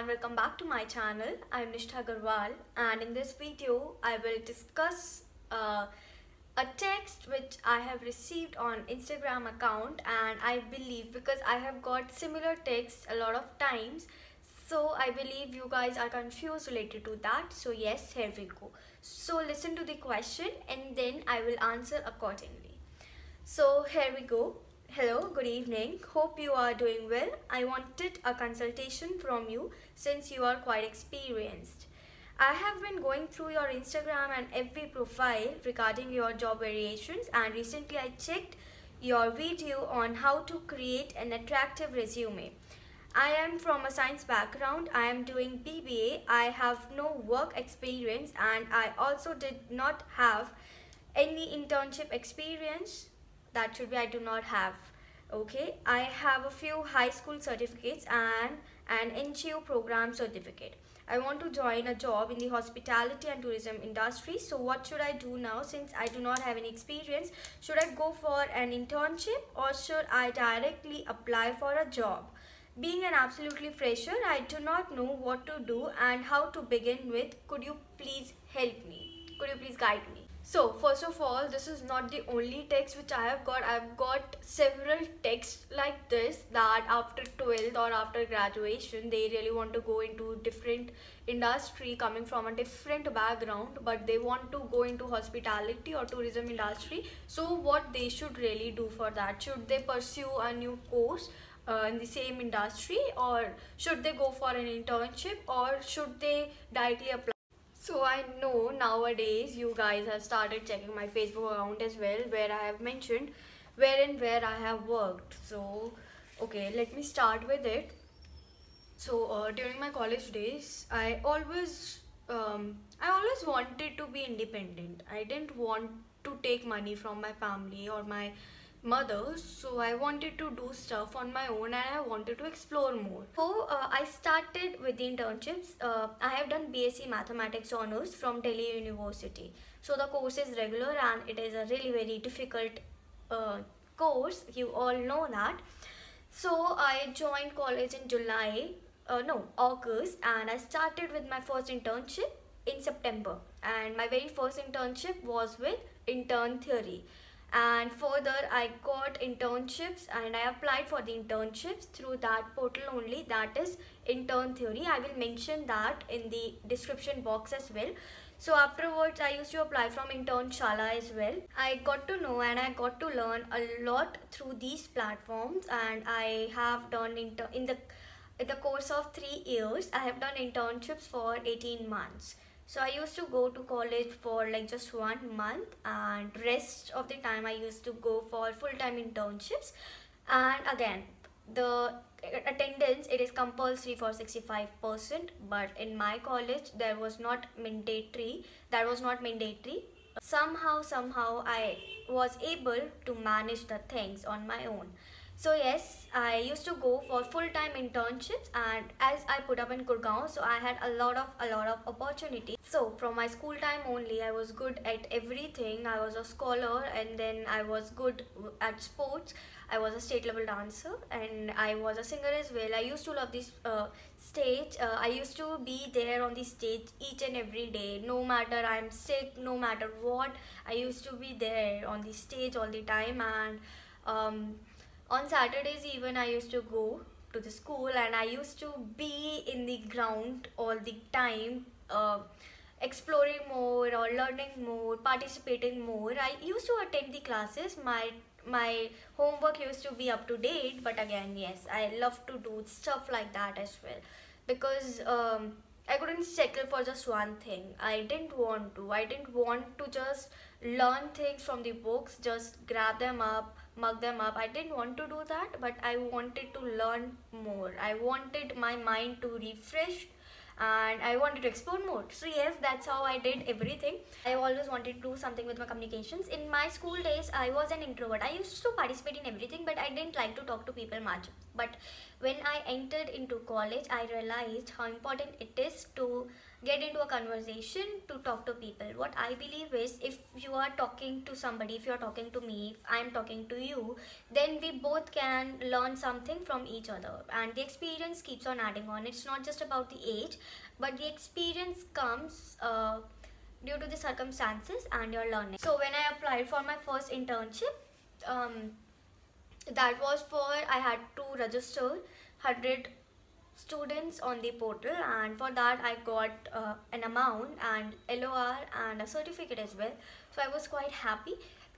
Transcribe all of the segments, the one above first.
and welcome back to my channel. I'm Nishtha Aggarwal and in this video I will discuss uh, a text which I have received on Instagram account and I believe because I have got similar texts a lot of times so I believe you guys are confused related to that so yes here we go. So listen to the question and then I will answer accordingly. So here we go. Hello, good evening. Hope you are doing well. I wanted a consultation from you since you are quite experienced. I have been going through your Instagram and FB profile regarding your job variations and recently I checked your video on how to create an attractive resume. I am from a science background. I am doing BBA. I have no work experience and I also did not have any internship experience that should be I do not have. Okay I have a few high school certificates and an NGO program certificate. I want to join a job in the hospitality and tourism industry. So what should I do now? Since I do not have any experience should I go for an internship or should I directly apply for a job? Being an absolutely fresher I do not know what to do and how to begin with. Could you please help me? Could you please guide me so first of all, this is not the only text which I have got. I've got several texts like this that after 12th or after graduation, they really want to go into different industry coming from a different background, but they want to go into hospitality or tourism industry. So what they should really do for that? Should they pursue a new course? Uh, in the same industry or should they go for an internship or should they directly apply so I know nowadays you guys have started checking my Facebook account as well where I have mentioned where and where I have worked. So okay, let me start with it. So uh, during my college days, I always um, I always wanted to be independent. I didn't want to take money from my family or my mother so i wanted to do stuff on my own and i wanted to explore more. So uh, i started with the internships. Uh, i have done bsc mathematics honors from delhi university. So the course is regular and it is a really very difficult uh, course. You all know that. So i joined college in july uh, no august and i started with my first internship in september. And my very first internship was with intern theory and further I got internships and I applied for the internships through that portal only. That is intern theory. I will mention that in the description box as well. So afterwards I used to apply from Internshala as well. I got to know and I got to learn a lot through these platforms and I have done inter in the in the course of 3 years I have done internships for 18 months so i used to go to college for like just one month and rest of the time i used to go for full-time internships. And again the attendance it is compulsory for 65 percent but in my college there was not mandatory that was not mandatory. Somehow somehow i was able to manage the things on my own so yes, I used to go for full-time internships and as I put up in Gurgaon, so I had a lot of a lot of opportunity. So from my school time only, I was good at everything. I was a scholar and then I was good at sports. I was a state level dancer and I was a singer as well. I used to love this uh, stage. Uh, I used to be there on the stage each and every day. No matter I'm sick, no matter what, I used to be there on the stage all the time and um, on Saturdays even I used to go to the school and I used to be in the ground all the time uh, exploring more or learning more participating more I used to attend the classes my my homework used to be up to date but again yes I love to do stuff like that as well because um, I couldn't settle for just one thing. I didn't want to. I didn't want to just learn things from the books, just grab them up, mug them up. I didn't want to do that, but I wanted to learn more. I wanted my mind to refresh and I wanted to explore more. So yes, that's how I did everything. I always wanted to do something with my communications. In my school days, I was an introvert. I used to participate in everything, but I didn't like to talk to people much. but when i entered into college i realized how important it is to get into a conversation to talk to people. What i believe is if you are talking to somebody if you are talking to me if i'm talking to you then we both can learn something from each other. And the experience keeps on adding on. It's not just about the age but the experience comes uh, due to the circumstances and your learning. So when i applied for my first internship um, that was for i had to register 100 students on the portal and for that I got uh, an amount and LOR and a certificate as well. So I was quite happy.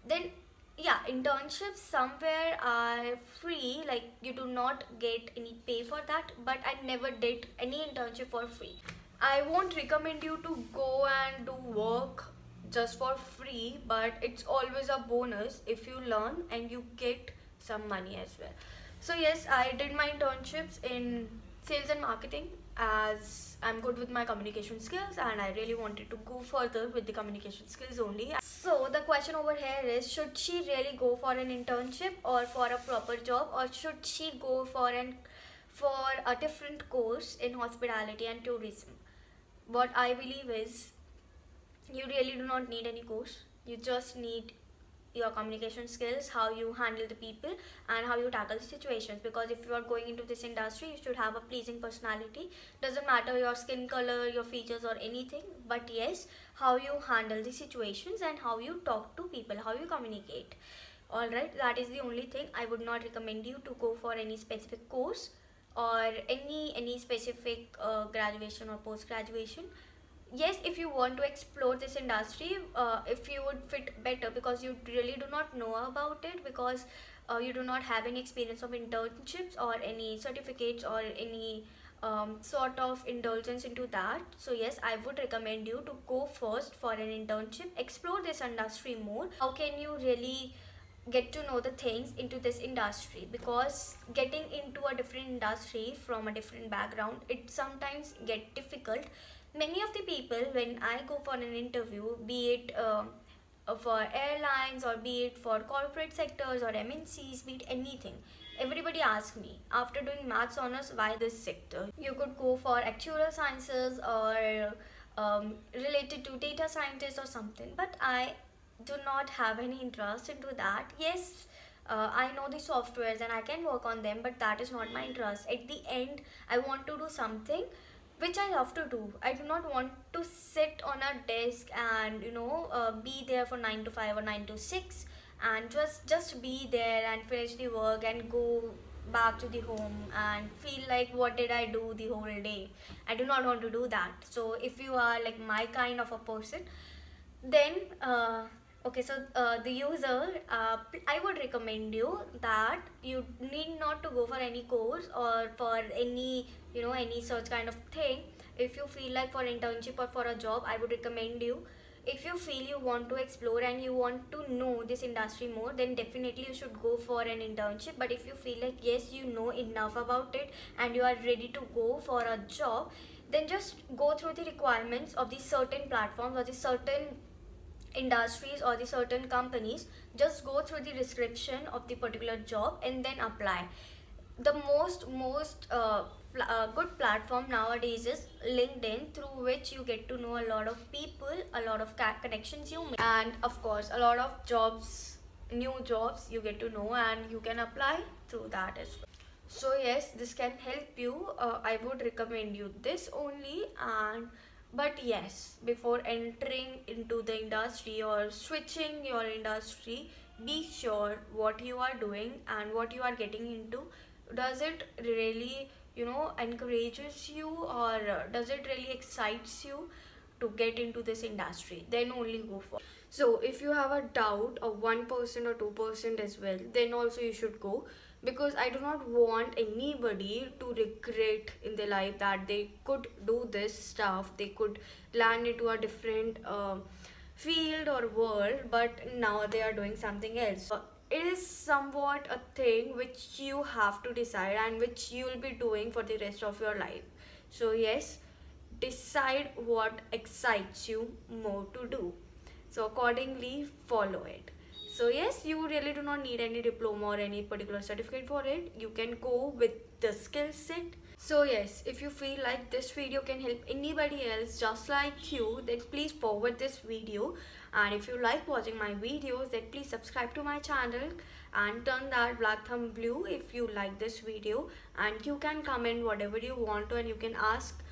Then yeah internships somewhere are free like you do not get any pay for that but I never did any internship for free. I won't recommend you to go and do work just for free but it's always a bonus if you learn and you get some money as well. So yes I did my internships in sales and marketing as I'm good with my communication skills and I really wanted to go further with the communication skills only. So the question over here is should she really go for an internship or for a proper job or should she go for an for a different course in hospitality and tourism? What I believe is you really do not need any course. You just need your communication skills how you handle the people and how you tackle the situations. Because if you are going into this industry you should have a pleasing personality. Doesn't matter your skin color your features or anything but yes how you handle the situations and how you talk to people how you communicate. All right that is the only thing. I would not recommend you to go for any specific course or any any specific uh, graduation or post graduation yes if you want to explore this industry uh, if you would fit better because you really do not know about it because uh, you do not have any experience of internships or any certificates or any um, sort of indulgence into that. So yes i would recommend you to go first for an internship explore this industry more. How can you really get to know the things into this industry? Because getting into a different industry from a different background it sometimes get difficult many of the people when i go for an interview be it uh, for airlines or be it for corporate sectors or mncs be it anything everybody asks me after doing maths honors why this sector? You could go for actuarial sciences or um, related to data scientists or something but i do not have any interest into that. Yes uh, I know the softwares and I can work on them but that is not my interest. At the end I want to do something which I love to do. I do not want to sit on a desk and you know uh, be there for 9 to 5 or 9 to 6 and just just be there and finish the work and go back to the home and feel like what did I do the whole day. I do not want to do that. So if you are like my kind of a person then uh, okay so uh, the user uh, i would recommend you that you need not to go for any course or for any you know any such kind of thing. If you feel like for internship or for a job i would recommend you. If you feel you want to explore and you want to know this industry more then definitely you should go for an internship. But if you feel like yes you know enough about it and you are ready to go for a job then just go through the requirements of the certain platforms or the certain industries or the certain companies just go through the description of the particular job and then apply. The most most uh, pl uh, good platform nowadays is linkedin through which you get to know a lot of people a lot of connections you make and of course a lot of jobs new jobs you get to know and you can apply through that as well. So yes this can help you. Uh, i would recommend you this only and but yes before entering into the industry or switching your industry be sure what you are doing and what you are getting into. Does it really you know encourages you or uh, does it really excites you to get into this industry? Then only go for so if you have a doubt of 1% or 2% as well then also you should go because I do not want anybody to regret in their life that they could do this stuff, they could land into a different uh, field or world, but now they are doing something else. It is somewhat a thing which you have to decide and which you will be doing for the rest of your life. So, yes, decide what excites you more to do. So, accordingly, follow it so yes you really do not need any diploma or any particular certificate for it. You can go with the skill set. So yes if you feel like this video can help anybody else just like you then please forward this video. And if you like watching my videos then please subscribe to my channel and turn that black thumb blue if you like this video. And you can comment whatever you want to and you can ask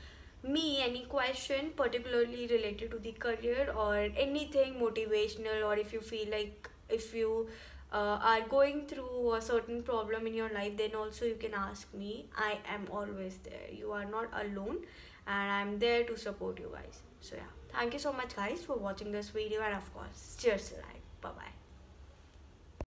me any question particularly related to the career or anything motivational or if you feel like if you uh, are going through a certain problem in your life then also you can ask me. I am always there. You are not alone and i'm there to support you guys. So yeah. Thank you so much guys for watching this video and of course cheers to life. Bye bye